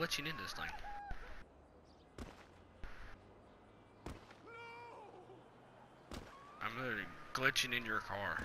glitching in this thing. I'm literally glitching in your car.